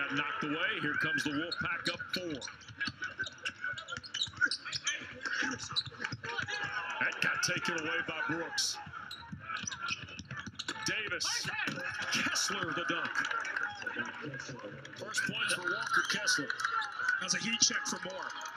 Got knocked away. Here comes the Wolfpack up four. That got taken away by Brooks. Davis. Kessler the dunk. First points for Walker Kessler. That's a heat check for Moore.